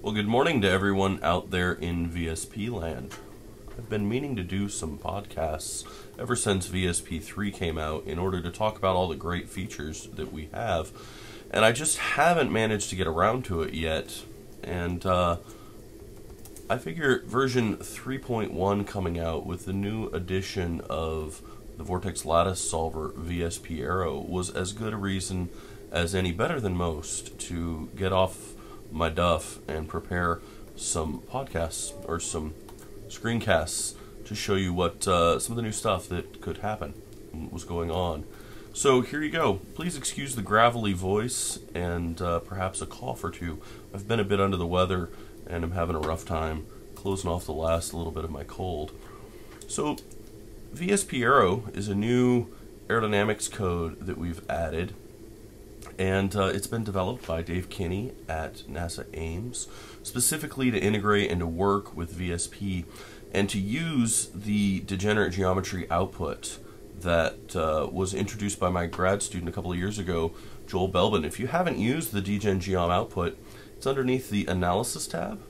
Well, good morning to everyone out there in VSP land. I've been meaning to do some podcasts ever since VSP 3 came out in order to talk about all the great features that we have, and I just haven't managed to get around to it yet. And uh, I figure version 3.1 coming out with the new edition of the Vortex Lattice Solver VSP Aero was as good a reason as any better than most to get off my duff and prepare some podcasts or some screencasts to show you what uh, some of the new stuff that could happen was going on. So here you go. Please excuse the gravelly voice and uh, perhaps a cough or two. I've been a bit under the weather and I'm having a rough time closing off the last little bit of my cold. So VSP Aero is a new aerodynamics code that we've added and uh, it's been developed by Dave Kinney at NASA Ames, specifically to integrate and to work with VSP and to use the degenerate geometry output that uh, was introduced by my grad student a couple of years ago, Joel Belben. If you haven't used the degen geom output, it's underneath the analysis tab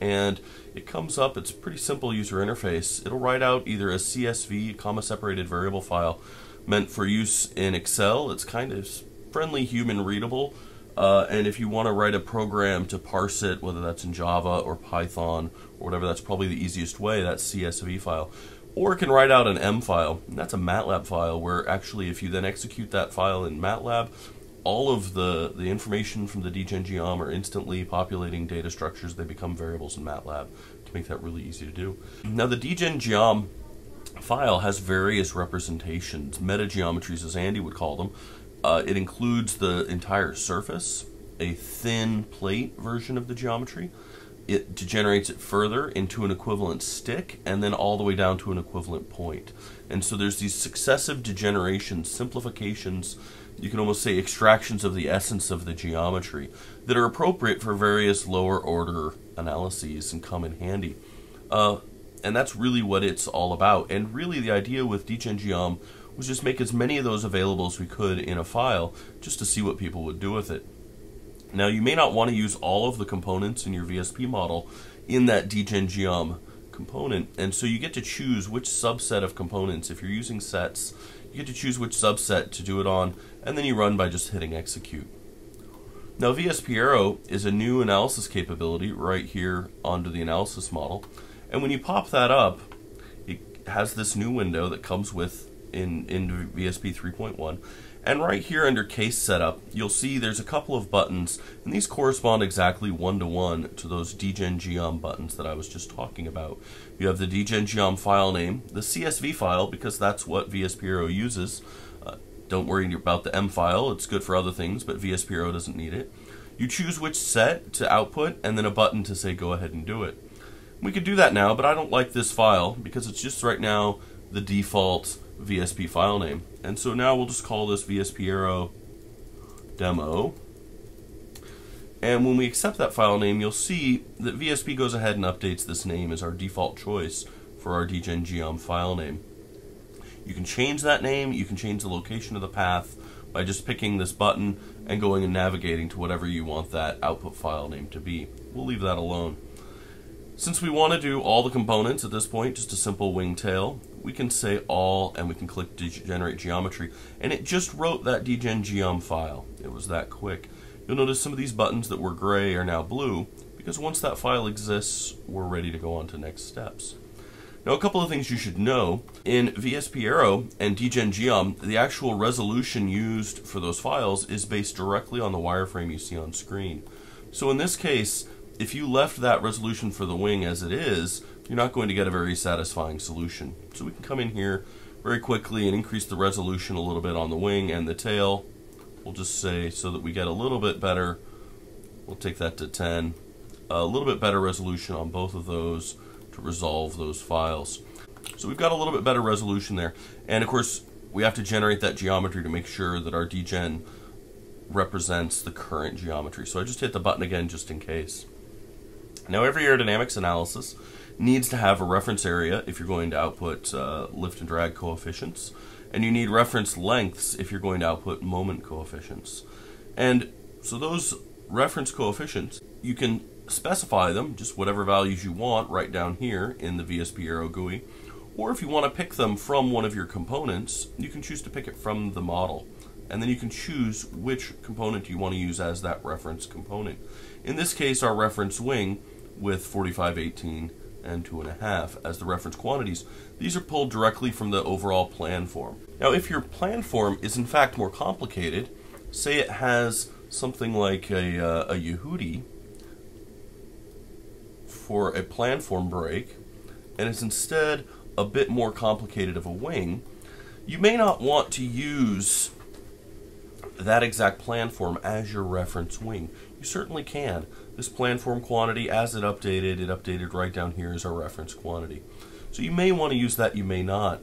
and it comes up, it's a pretty simple user interface. It'll write out either a CSV, comma separated variable file, meant for use in Excel. It's kind of friendly, human readable. Uh, and if you want to write a program to parse it, whether that's in Java or Python or whatever, that's probably the easiest way, that CSV file. Or it can write out an M file, and that's a MATLAB file where actually if you then execute that file in MATLAB, all of the, the information from the degen-geom are instantly populating data structures. They become variables in MATLAB to make that really easy to do. Now the degen-geom file has various representations, metageometries as Andy would call them, uh, it includes the entire surface, a thin plate version of the geometry. It degenerates it further into an equivalent stick and then all the way down to an equivalent point. And so there's these successive degenerations, simplifications, you can almost say extractions of the essence of the geometry that are appropriate for various lower order analyses and come in handy. Uh, and that's really what it's all about. And really the idea with degen-geom was just make as many of those available as we could in a file just to see what people would do with it. Now you may not want to use all of the components in your VSP model in that degen-geom component and so you get to choose which subset of components if you're using sets you get to choose which subset to do it on and then you run by just hitting execute. Now VSP Aero is a new analysis capability right here onto the analysis model and when you pop that up it has this new window that comes with in, in VSP 3.1. And right here under case setup, you'll see there's a couple of buttons, and these correspond exactly one-to-one -to, -one to those degen-geom buttons that I was just talking about. You have the degen-geom file name, the CSV file, because that's what VSP Aero uses. Uh, don't worry about the M file, it's good for other things, but VSP Aero doesn't need it. You choose which set to output, and then a button to say go ahead and do it. We could do that now, but I don't like this file, because it's just right now the default VSP file name. And so now we'll just call this VSP Aero demo. And when we accept that file name, you'll see that VSP goes ahead and updates this name as our default choice for our degen-geom file name. You can change that name, you can change the location of the path by just picking this button and going and navigating to whatever you want that output file name to be. We'll leave that alone. Since we want to do all the components at this point, just a simple wingtail, we can say all and we can click generate geometry and it just wrote that degen-geom file. It was that quick. You'll notice some of these buttons that were gray are now blue because once that file exists, we're ready to go on to next steps. Now a couple of things you should know. In VSP Aero and degen-geom, the actual resolution used for those files is based directly on the wireframe you see on screen. So in this case, if you left that resolution for the wing as it is, you're not going to get a very satisfying solution. So we can come in here very quickly and increase the resolution a little bit on the wing and the tail. We'll just say so that we get a little bit better, we'll take that to 10, a little bit better resolution on both of those to resolve those files. So we've got a little bit better resolution there. And of course, we have to generate that geometry to make sure that our degen represents the current geometry. So I just hit the button again just in case. Now every aerodynamics analysis needs to have a reference area if you're going to output uh, lift and drag coefficients, and you need reference lengths if you're going to output moment coefficients. And so those reference coefficients you can specify them, just whatever values you want, right down here in the VSP Aero GUI. Or if you want to pick them from one of your components, you can choose to pick it from the model. And then you can choose which component you want to use as that reference component. In this case, our reference wing with 4518 and 2.5 as the reference quantities. These are pulled directly from the overall plan form. Now, if your plan form is in fact more complicated, say it has something like a, uh, a Yehudi for a plan form break, and it's instead a bit more complicated of a wing, you may not want to use that exact plan form as your reference wing. You certainly can. This plan form quantity, as it updated, it updated right down here as our reference quantity. So you may want to use that, you may not.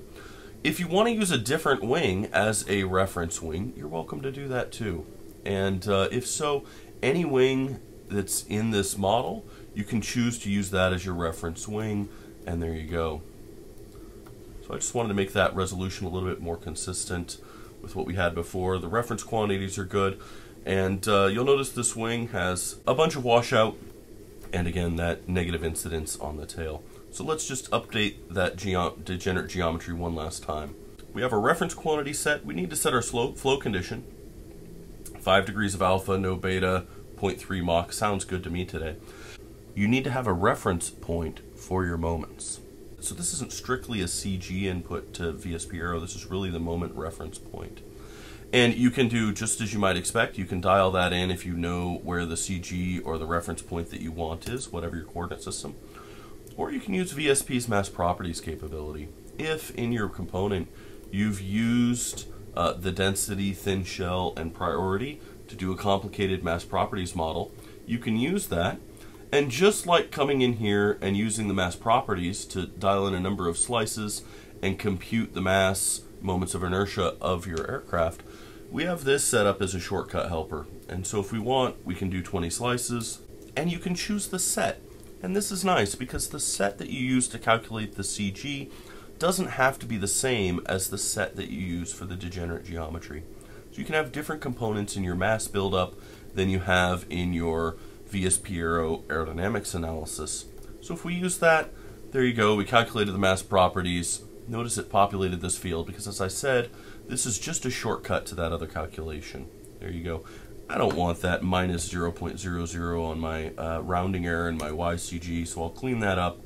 If you want to use a different wing as a reference wing, you're welcome to do that too. And uh, if so, any wing that's in this model, you can choose to use that as your reference wing, and there you go. So I just wanted to make that resolution a little bit more consistent with what we had before. The reference quantities are good, and uh, you'll notice this wing has a bunch of washout, and again, that negative incidence on the tail. So let's just update that degenerate geometry one last time. We have our reference quantity set. We need to set our slow flow condition. 5 degrees of alpha, no beta, 0.3 Mach. Sounds good to me today. You need to have a reference point for your moments. So this isn't strictly a CG input to VSP Aero. This is really the moment reference point. And you can do just as you might expect. You can dial that in if you know where the CG or the reference point that you want is, whatever your coordinate system. Or you can use VSP's mass properties capability. If in your component you've used uh, the density, thin shell, and priority to do a complicated mass properties model, you can use that. And just like coming in here and using the mass properties to dial in a number of slices and compute the mass moments of inertia of your aircraft, we have this set up as a shortcut helper. And so if we want, we can do 20 slices, and you can choose the set. And this is nice because the set that you use to calculate the CG doesn't have to be the same as the set that you use for the degenerate geometry. So you can have different components in your mass buildup than you have in your VSP Aero aerodynamics analysis. So if we use that, there you go, we calculated the mass properties, Notice it populated this field because as I said, this is just a shortcut to that other calculation. There you go. I don't want that minus 0.00 on my uh, rounding error in my YCG, so I'll clean that up.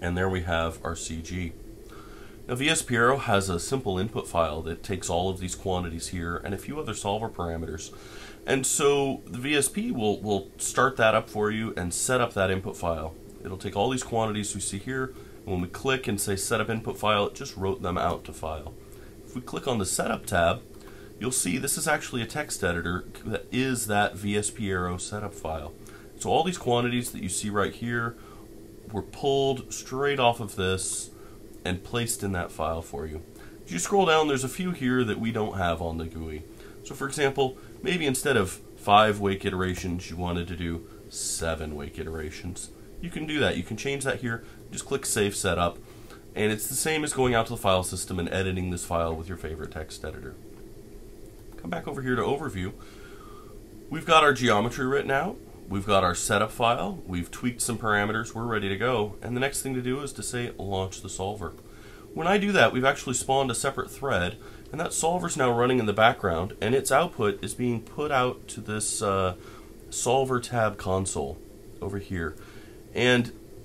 And there we have our CG. Now VSP Aero has a simple input file that takes all of these quantities here and a few other solver parameters. And so the VSP will, will start that up for you and set up that input file. It'll take all these quantities we see here, when we click and say setup input file, it just wrote them out to file. If we click on the setup tab, you'll see this is actually a text editor that is that VSP Aero setup file. So all these quantities that you see right here were pulled straight off of this and placed in that file for you. If you scroll down, there's a few here that we don't have on the GUI. So for example, maybe instead of five wake iterations, you wanted to do seven wake iterations. You can do that. You can change that here just click Save Setup, and it's the same as going out to the file system and editing this file with your favorite text editor. Come back over here to Overview. We've got our geometry written out, we've got our setup file, we've tweaked some parameters, we're ready to go, and the next thing to do is to say launch the solver. When I do that, we've actually spawned a separate thread, and that solver is now running in the background, and its output is being put out to this uh, solver tab console over here. And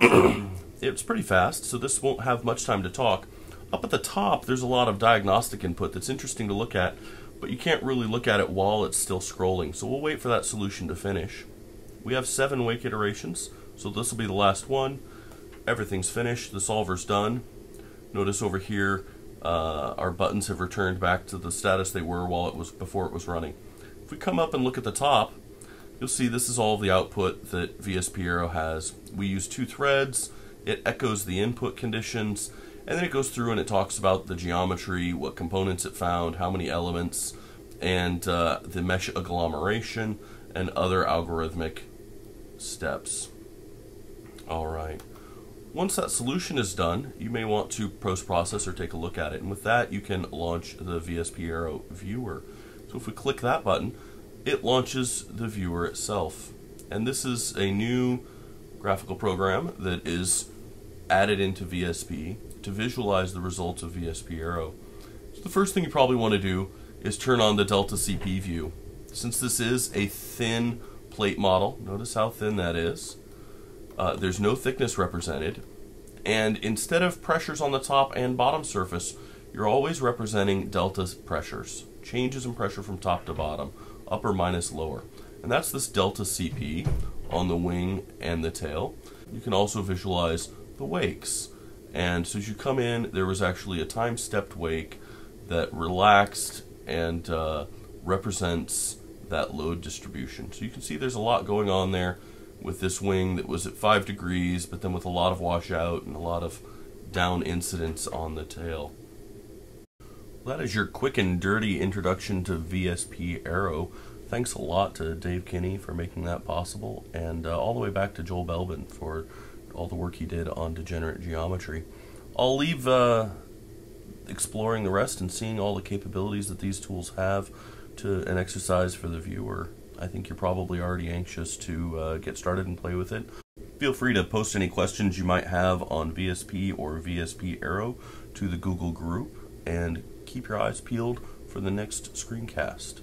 it's pretty fast, so this won't have much time to talk. Up at the top, there's a lot of diagnostic input that's interesting to look at, but you can't really look at it while it's still scrolling, so we'll wait for that solution to finish. We have seven wake iterations, so this will be the last one. Everything's finished, the solver's done. Notice over here, uh, our buttons have returned back to the status they were while it was before it was running. If we come up and look at the top, you'll see this is all the output that VSP Aero has. We use two threads, it echoes the input conditions, and then it goes through and it talks about the geometry, what components it found, how many elements, and uh, the mesh agglomeration, and other algorithmic steps. All right. Once that solution is done, you may want to post-process or take a look at it. And with that, you can launch the VSP Aero viewer. So if we click that button, it launches the viewer itself. And this is a new graphical program that is added into VSP to visualize the results of VSP Aero. So the first thing you probably want to do is turn on the Delta CP view. Since this is a thin plate model, notice how thin that is. Uh, there's no thickness represented. And instead of pressures on the top and bottom surface, you're always representing delta pressures, changes in pressure from top to bottom, upper minus lower. And that's this delta CP on the wing and the tail. You can also visualize the wakes. And so as you come in, there was actually a time stepped wake that relaxed and uh, represents that load distribution. So you can see there's a lot going on there with this wing that was at 5 degrees, but then with a lot of washout and a lot of down incidence on the tail. Well, that is your quick and dirty introduction to VSP Aero. Thanks a lot to Dave Kinney for making that possible, and uh, all the way back to Joel Belben for all the work he did on degenerate geometry. I'll leave uh, exploring the rest and seeing all the capabilities that these tools have to an exercise for the viewer. I think you're probably already anxious to uh, get started and play with it. Feel free to post any questions you might have on VSP or VSP Aero to the Google group and keep your eyes peeled for the next screencast.